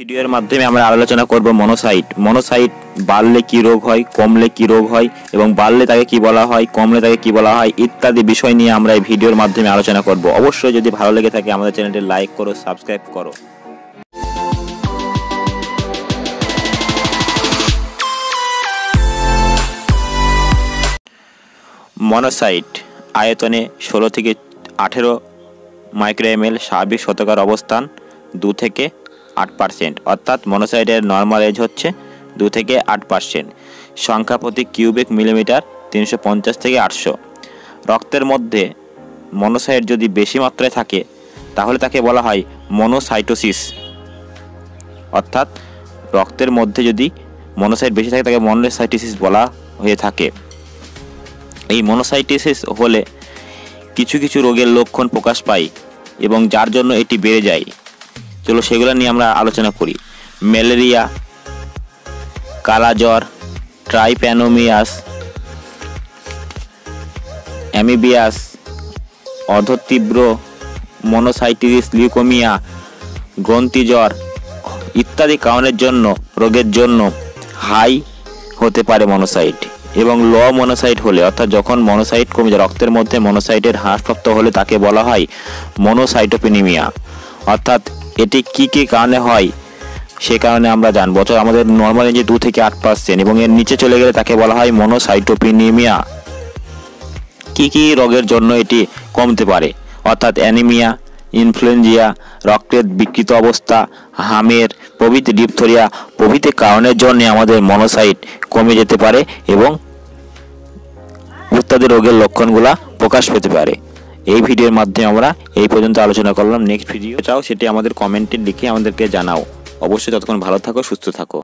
ভিডিওর মাধ্যমে আমরা আলোচনা করব মনোসাইট মনোসাইট বাড়লে কি রোগ হয়, কমলে কি রোগ হয় এবং বাড়লে তাকে কি বলা হয়, কমলে তাকে কি বলা হয় ইত্যাদি বিষয় নিয়ে আমরা এই ভিডিওর মাধ্যমে আলোচনা করব। অবশ্যই যদি ভালো লেগে থাকে আমাদের চ্যানেলটি লাইক করো, সাবস্ক্রাইব করো। মনোসাইট আয়তনে ষোলো থেকে আঠেরো মাইক্রো এম এল স্বাভাবিক শতকর অবস্থান, দু থেকে আট পার্সেন্ট অর্থাৎ মনোসাইটের নর্মাল এজ হচ্ছে দু থেকে আট পার্সেন্ট সংখ্যা প্রতি কিউবিক মিলিমিটার তিনশো পঞ্চাশ থেকে আটশো। রক্তের মধ্যে মনোসাইট যদি বেশি মাত্রায় থাকে, তাহলে তাকে বলা হয় মনোসাইটোসিস অর্থাৎ রক্তের মধ্যে যদি মনোসাইট বেশি থাকে, তাকে মনোসাইটোসিস বলা হয়ে থাকে। এই মনোসাইটিসিস হলে কিছু কিছু রোগের লক্ষণ প্রকাশ পায় এবং যার জন্য এটি বেড়ে যায়। চলো সেগুলো নিয়ে আমরা আলোচনা করি। ম্যালেরিয়া কালা জ্বর ট্রাইপ্যানোমিয়াস, অ্যামিবিয়াস অর্ধতীব্র মনোসাইটিস, লিউকোমিয়া গ্রন্থি জ্বর ইত্যাদি কারণের জন্য, রোগের জন্য হাই হতে পারে মনোসাইট এবং ল মনোসাইট হলে, অর্থাৎ যখন মনোসাইট কমে যায়, রক্তের মধ্যে মনোসাইটের হ্রাসপ্রাপ্ত হলে তাকে বলা হয় মনোসাইটোপেনিমিয়া। অর্থাৎ এটি কি কি কারণে হয়, সে কারণে আমরা জানব। অর্থাৎ আমাদের নর্মাল যে দু থেকে আট পার্সেন্ট এবং এর নিচে চলে গেলে তাকে বলা হয় মনোসাইটোপিনিমিয়া কি কি রোগের জন্য এটি কমতে পারে? অর্থাৎ অ্যানিমিয়া ইনফ্লুয়েঞ্জিয়া রক্তের বিকৃত অবস্থা, হামের প্রভৃতি ডিপথোরিয়া প্রভৃতি কারণের জন্য আমাদের মনোসাইট কমে যেতে পারে এবং ইত্যাদি রোগের লক্ষণগুলা প্রকাশ পেতে পারে। এই ভিডিওর মাধ্যমে আমরা এই পর্যন্ত আলোচনা করলাম। নেক্সট ভিডিও চাও সেটি আমাদের কমেন্টে লিখে আমাদেরকে জানাও। অবশ্যই ততক্ষণ ভালো থাকো, সুস্থ থাকো।